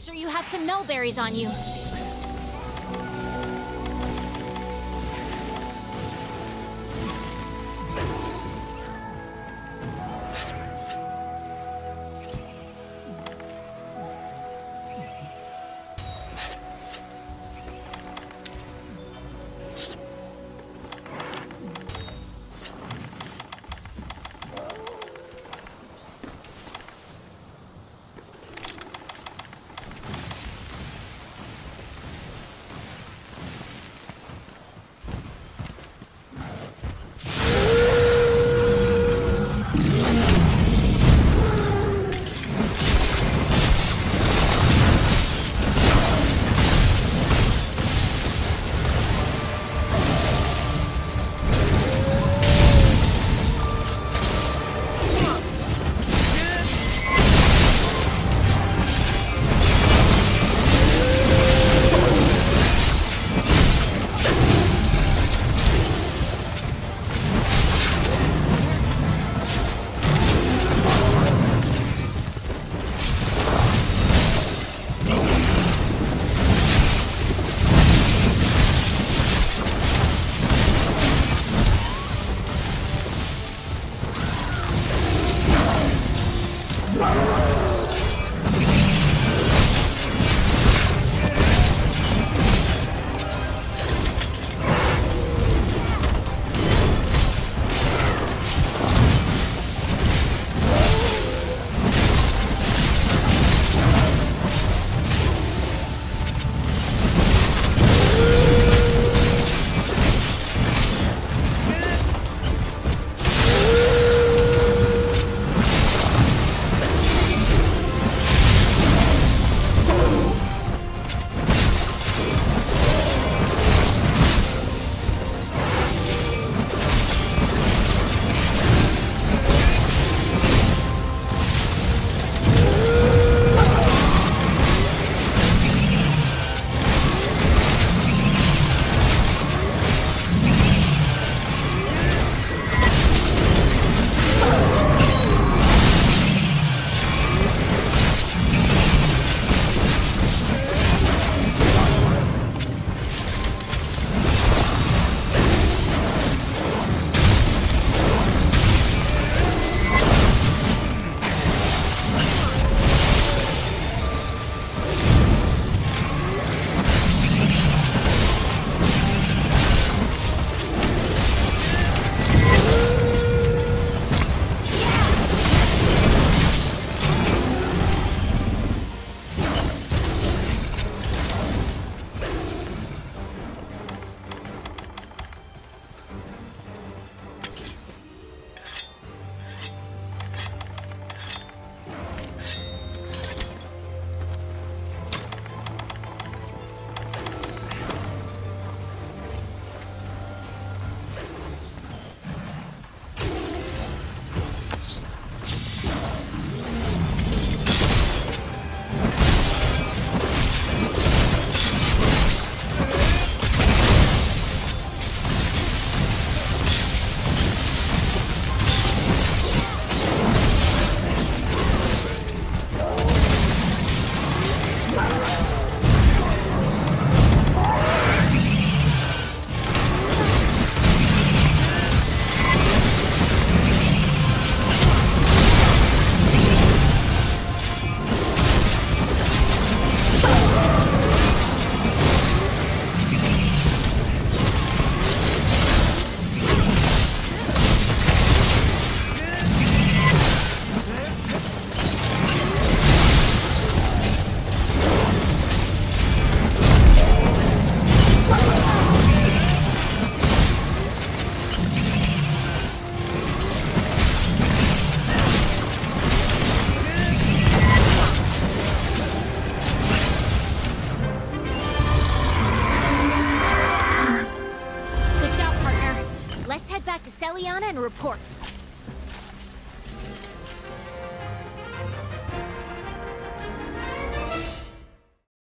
sure you have some nullberries on you. Let's head back to Celiana and report.